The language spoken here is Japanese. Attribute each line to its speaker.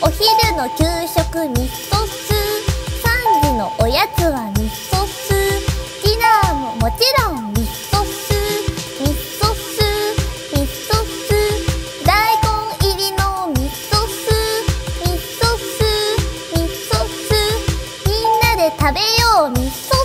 Speaker 1: お昼の給食ミッソス3時のおやつはミッソスディナーももちろんミッソスミッソスミッソス大根入りのミッソスミッソスミッソスみんなで食べようミッソス